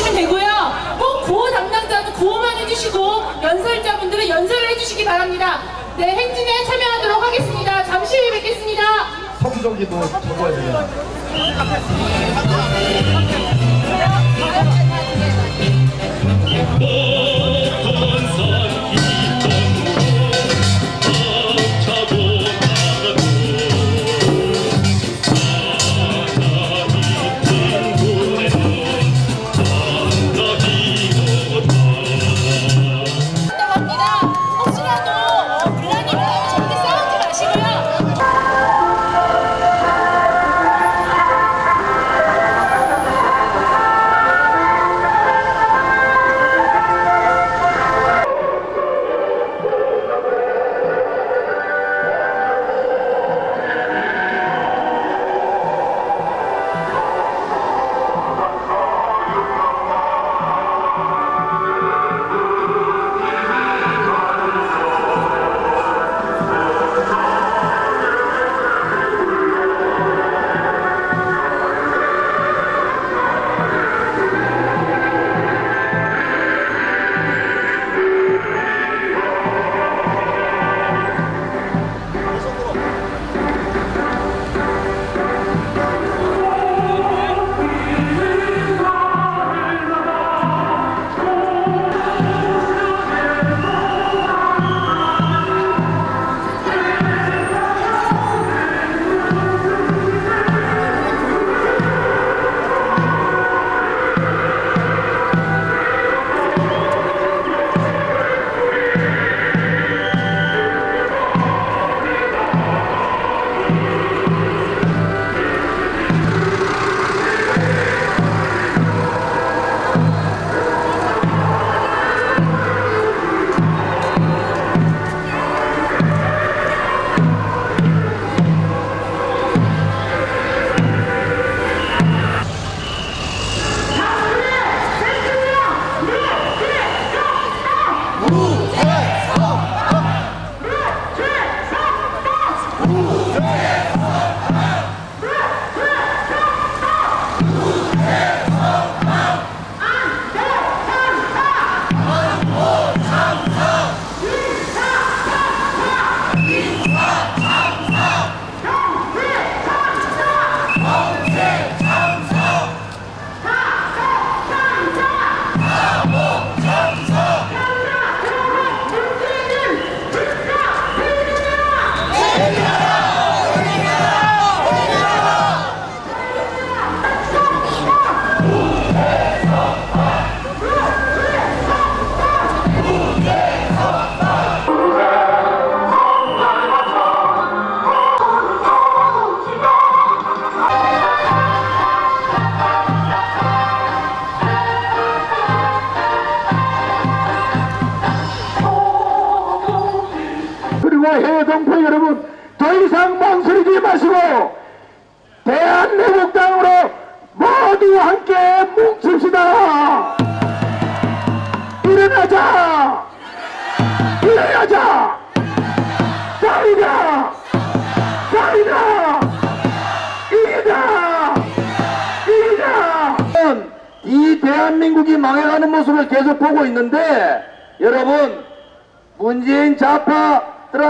해주시면 되고요. 꼭 구호 담당자는 구호만 해주시고 연설자분들은 연설을 해주시기 바랍니다. 네, 행진에 참여하도록 하겠습니다. 잠시 후에 뵙겠습니다. 성적이도 적어야 되잖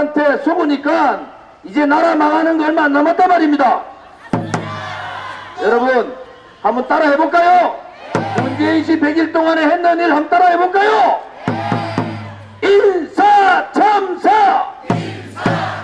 좌파들한테 속으니까 이제 나라 망하는 거 얼마 안 남았단 말입니다. 여러분 한번 따라 해볼까요? 문재인 씨 100일 동안에 했는 일 한번 따라 해볼까요? 인사참사 외교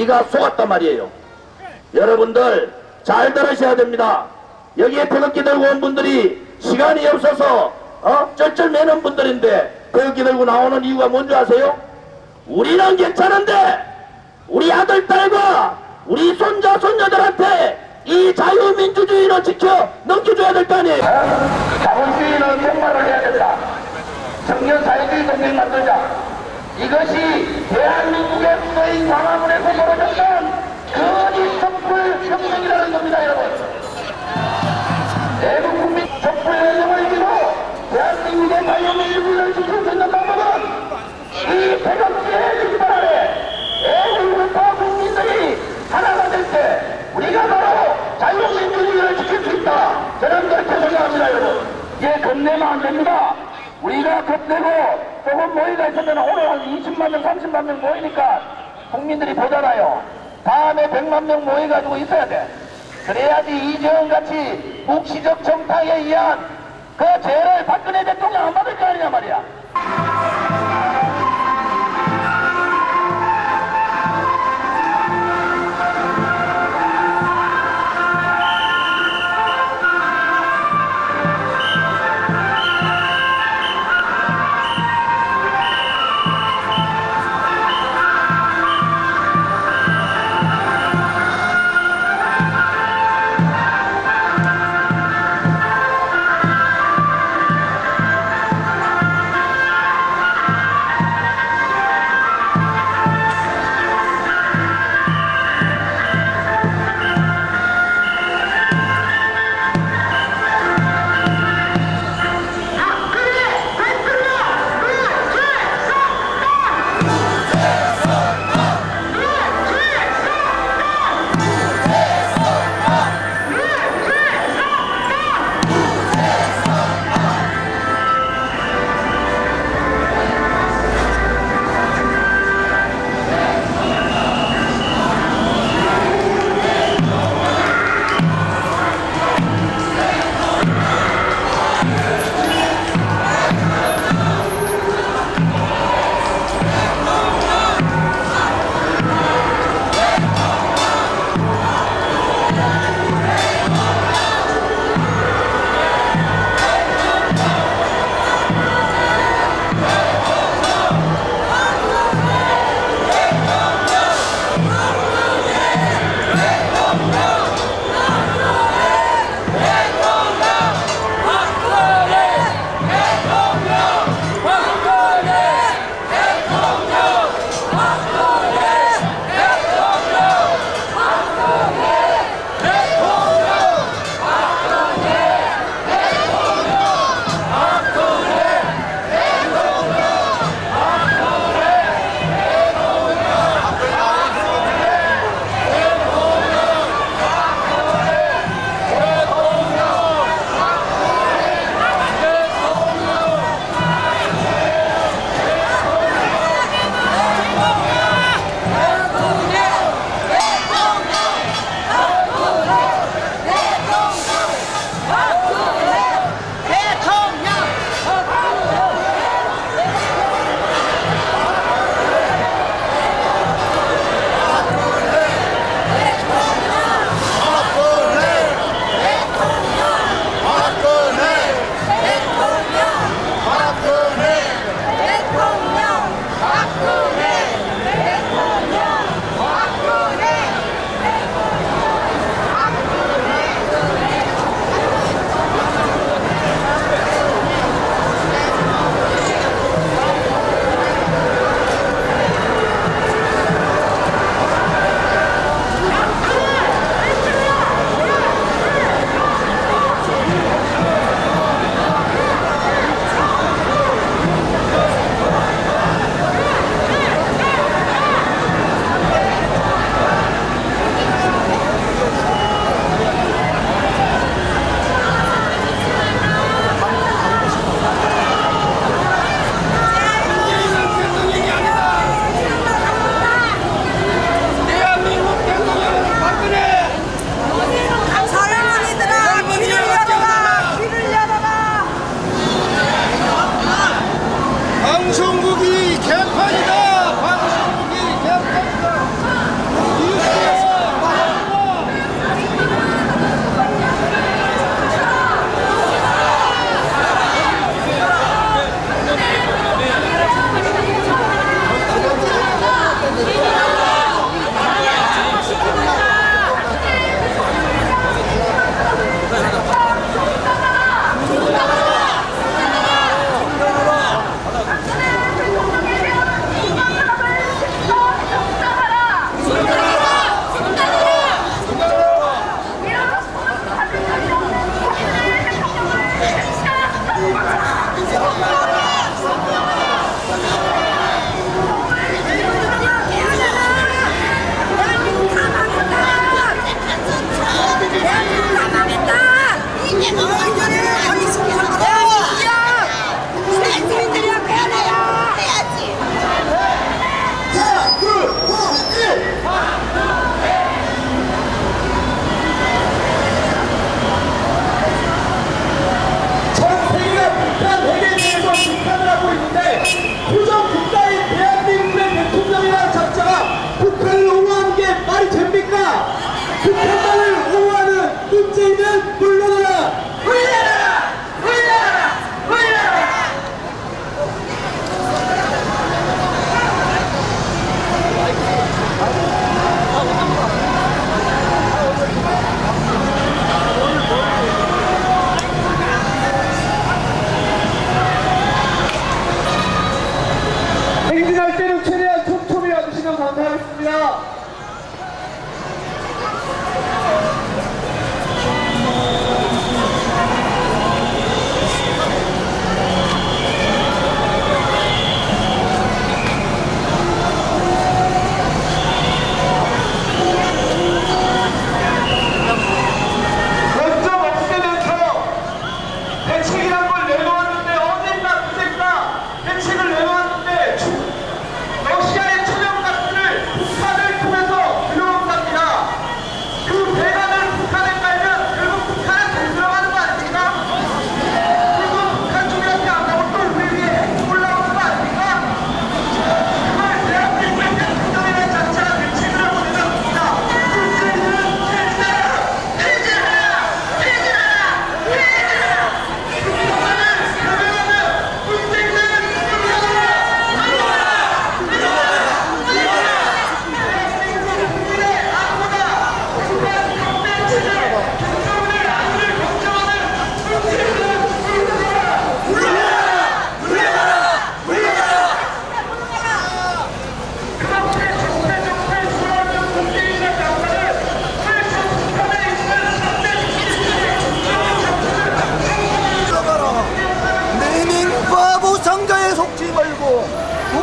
우리가 속았단 말이에요. 여러분들 잘 들으셔야 됩니다. 여기에 태극기 들고 온 분들이 시간이 없어서 어? 쩔쩔매는 분들인데 태극기 들고 나오는 이유가 뭔지 아세요? 우리는 괜찮은데 우리 아들 딸과 우리 손자 손녀들한테 이 자유민주주의를 지켜 넘겨줘야 될 거 아니에요. 자본주의는 정말을 해야 된다. 청년 사회주의 동맹 만들자. 이것이 대한민국의 문화인 광화문에서 벌어졌던 거짓 촛불 혁명이라는 겁니다, 여러분. 대북 국민 촛불 혁명을 이기고 대한민국의 자유민주주의를 지킬 수 있는 방법은 이 태극기의 깃발 아래 애국파 국민들이 하나가 될 때 우리가 바로 자유민주주의를 지킬 수 있다. 저는 그렇게 생각합니다, 여러분. 이게 겁내면 안 됩니다. 우리가 겁내고 조금 모이가 있으면 오늘 한 20만 명, 30만 명 모이니까 국민들이 보잖아요. 다음에 100만 명 모여가지고 있어야 돼. 그래야지 이재용 같이 묵시적 정당에 의한 그 죄를 박근혜 대통령 안 받을 거 아니냐 말이야.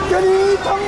距離飛ん